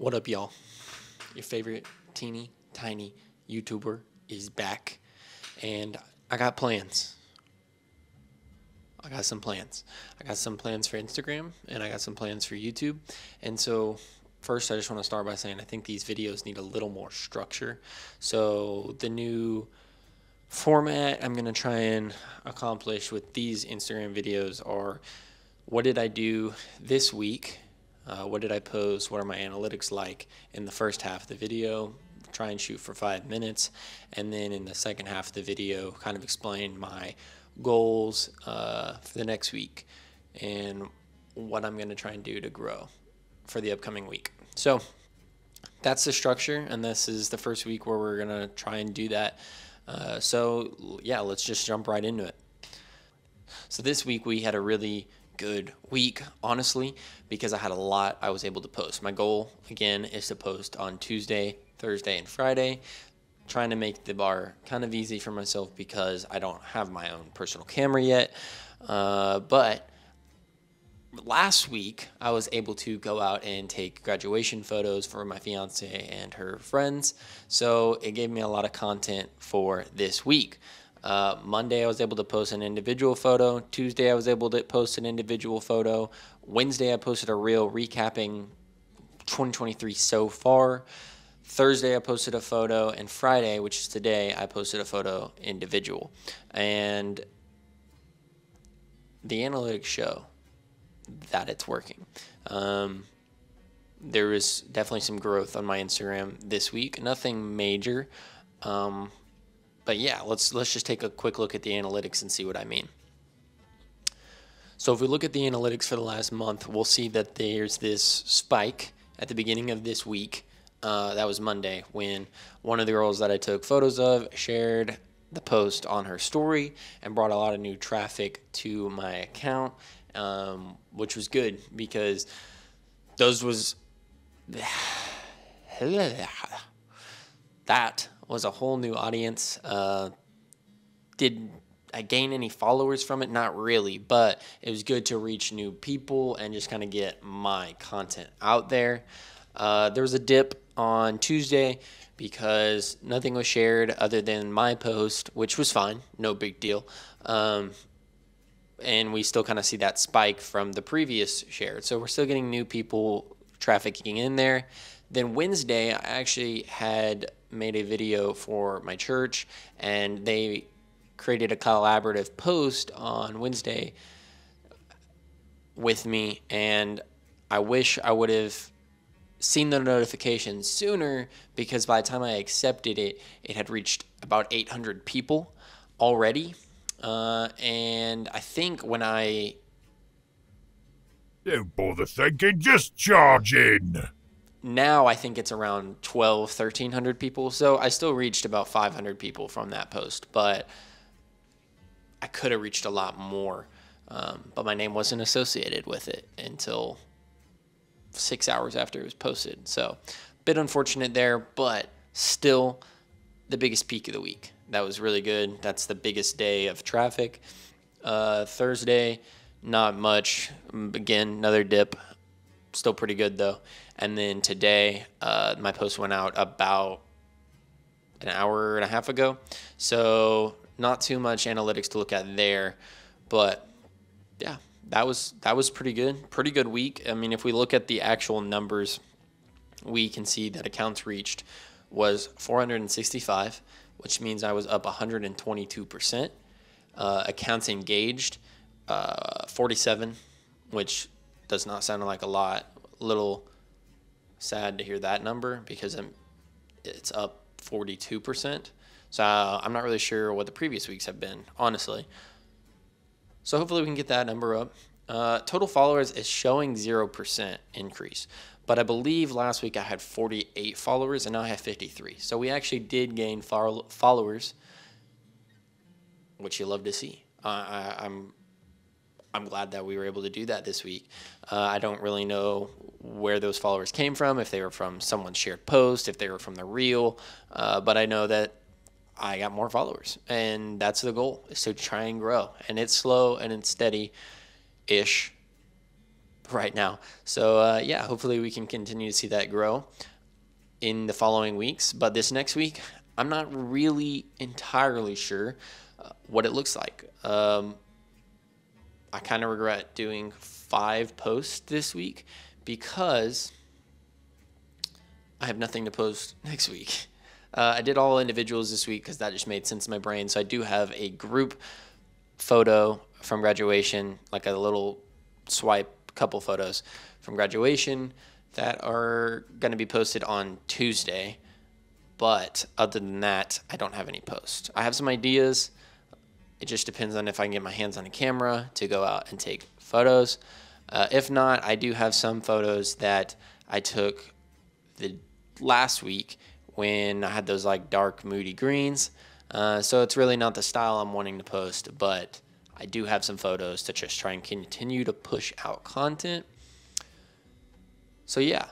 What up, y'all? Your favorite teeny tiny YouTuber is back, and I got plans. I got some plans. I got some plans for Instagram, and I got some plans for YouTube. And so, first, I just want to start by saying I think these videos need a little more structure. So, the new format I'm going to try and accomplish with these Instagram videos are what did I do this week? Uh, what did I post? What are my analytics like in the first half of the video? Try and shoot for five minutes. And then in the second half of the video, kind of explain my goals uh, for the next week and what I'm going to try and do to grow for the upcoming week. So that's the structure, and this is the first week where we're going to try and do that. Uh, so, yeah, let's just jump right into it. So, this week we had a really good week, honestly, because I had a lot I was able to post. My goal, again, is to post on Tuesday, Thursday, and Friday. Trying to make the bar kind of easy for myself because I don't have my own personal camera yet. Uh, but last week I was able to go out and take graduation photos for my fiance and her friends. So it gave me a lot of content for this week. Uh, Monday I was able to post an individual photo. Tuesday I was able to post an individual photo. Wednesday I posted a reel recapping 2023 so far. Thursday I posted a photo, and Friday, which is today, I posted a photo individual. And the analytics show that it's working. Um, there is definitely some growth on my Instagram this week. Nothing major, um, but yeah, let's let's just take a quick look at the analytics and see what I mean. So if we look at the analytics for the last month, we'll see that there's this spike at the beginning of this week. Uh, that was Monday when one of the girls that I took photos of shared the post on her story and brought a lot of new traffic to my account um, which was good because those was that was a whole new audience. Uh, did I gain any followers from it? Not really, but it was good to reach new people and just kind of get my content out there. Uh, there was a dip on Tuesday because nothing was shared other than my post, which was fine, no big deal. Um, and we still kind of see that spike from the previous share. So we're still getting new people trafficking in there. Then Wednesday, I actually had made a video for my church, and they created a collaborative post on Wednesday with me, and I wish I would have seen the notification sooner because by the time I accepted it, it had reached about 800 people already. Uh, and I think when I. Don't bother thinking, just charge in. Now I think it's around 12, 1300 people. So I still reached about 500 people from that post, but I could have reached a lot more. Um, but my name wasn't associated with it until six hours after it was posted. So, a bit unfortunate there, but still the biggest peak of the week. That was really good. That's the biggest day of traffic. Uh, Thursday, not much. Again, another dip. Still pretty good though. And then today, uh, my post went out about an hour and a half ago. So not too much analytics to look at there, but yeah, that was that was pretty good. Pretty good week. I mean, if we look at the actual numbers, we can see that accounts reached was 465 which means I was up 122%. Uh, accounts engaged, uh, 47, which does not sound like a lot. A little sad to hear that number because it's up 42%. So uh, I'm not really sure what the previous weeks have been, honestly. So hopefully we can get that number up. Uh, total followers is showing 0% increase. But I believe last week I had 48 followers and now I have 53. So we actually did gain followers, which you love to see. Uh, I, am I'm, glad that we were able to do that this week. Uh, I don't really know where those followers came from, if they were from someone's shared post, if they were from the reel, uh, but I know that I got more followers, and that's the goal is to try and grow. And it's slow and it's steady, ish right now. So uh, yeah, hopefully we can continue to see that grow in the following weeks. But this next week, I'm not really entirely sure uh, what it looks like. Um, I kind of regret doing five posts this week because I have nothing to post next week. Uh, I did all individuals this week because that just made sense in my brain. So I do have a group photo from graduation, like a little swipe couple photos from graduation that are going to be posted on Tuesday. But other than that, I don't have any posts. I have some ideas. It just depends on if I can get my hands on a camera to go out and take photos. Uh, if not, I do have some photos that I took the last week when I had those like dark, moody greens. Uh, so it's really not the style I'm wanting to post, but I do have some photos to just try and continue to push out content. So yeah,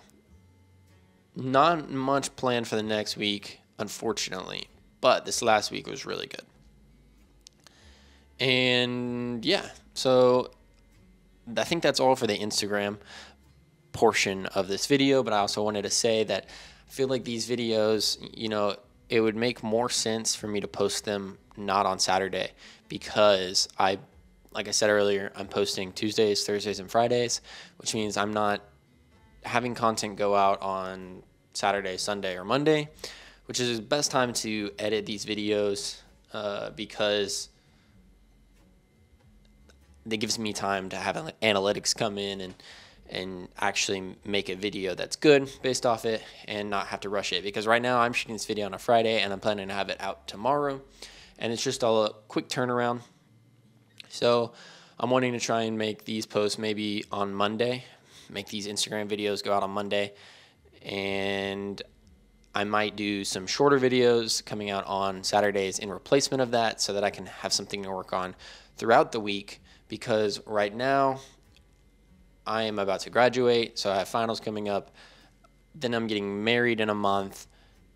not much planned for the next week, unfortunately, but this last week was really good. And yeah, so I think that's all for the Instagram portion of this video, but I also wanted to say that I feel like these videos, you know, it would make more sense for me to post them not on Saturday because I, like I said earlier, I'm posting Tuesdays, Thursdays, and Fridays, which means I'm not having content go out on Saturday, Sunday, or Monday, which is the best time to edit these videos uh, because it gives me time to have analytics come in and and actually make a video that's good based off it and not have to rush it. Because right now I'm shooting this video on a Friday and I'm planning to have it out tomorrow. And it's just all a quick turnaround. So I'm wanting to try and make these posts maybe on Monday make these Instagram videos go out on Monday. And I might do some shorter videos coming out on Saturdays in replacement of that so that I can have something to work on throughout the week because right now I am about to graduate, so I have finals coming up. Then I'm getting married in a month,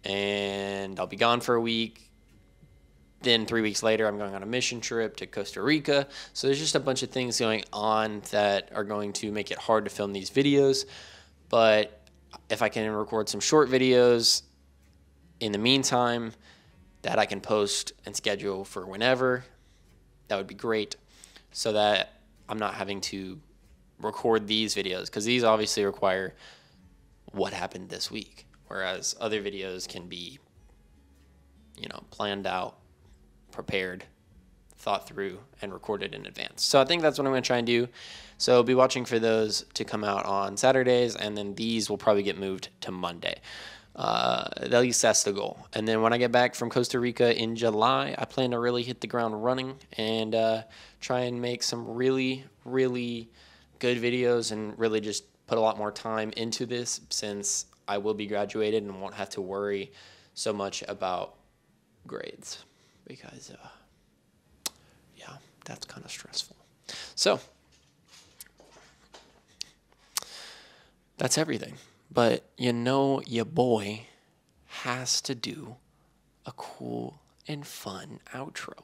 and I'll be gone for a week. Then three weeks later, I'm going on a mission trip to Costa Rica. So there's just a bunch of things going on that are going to make it hard to film these videos. But if I can record some short videos in the meantime that I can post and schedule for whenever, that would be great so that I'm not having to record these videos because these obviously require what happened this week, whereas other videos can be, you know, planned out, prepared, thought through, and recorded in advance. So I think that's what I'm going to try and do. So be watching for those to come out on Saturdays, and then these will probably get moved to Monday. Uh, at least that's the goal. And then when I get back from Costa Rica in July, I plan to really hit the ground running and uh, try and make some really, really good videos and really just put a lot more time into this since I will be graduated and won't have to worry so much about grades because, uh, yeah, that's kind of stressful. So, that's everything. But you know, your boy has to do a cool and fun outro.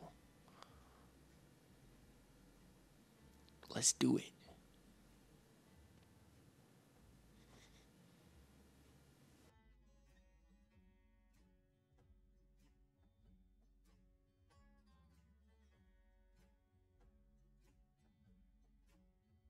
Let's do it.